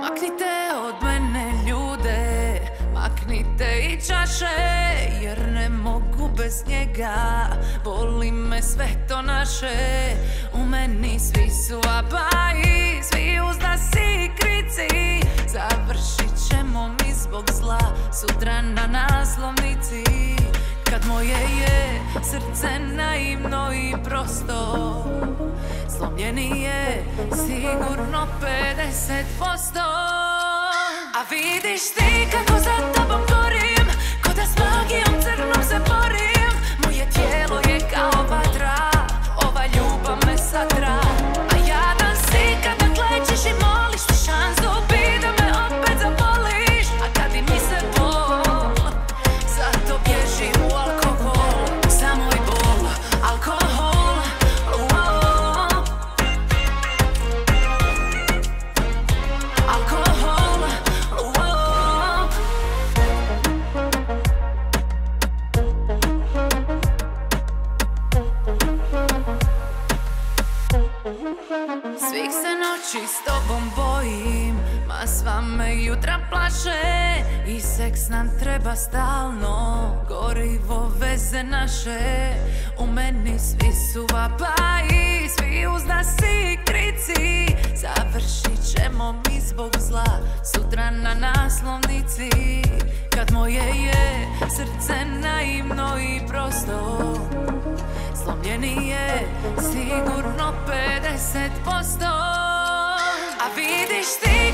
Maknite od mene ljude Maknite i čaše Jer ne mogu bez njega. Boli me sve to naše U meni svi su abaji Svi uzdasi i krici. Završit ćemo mi zbog zla Sutra na naslovnici Kad moje je srce naivno i prosto. Slomljeni je sigurno 50% A vidiš ti kako za Svih se noći s tobom bojim Ma sva me jutra plaše I seks nam treba stalno. Gorivo veze naše U meni svi su vapaji Svi uzdasi i krici. Završit ćemo mi zbog zla Sutra na naslovnici. Kad moje je srce naivno i prosto Slomljeni je sigurno 50% A vidiš ti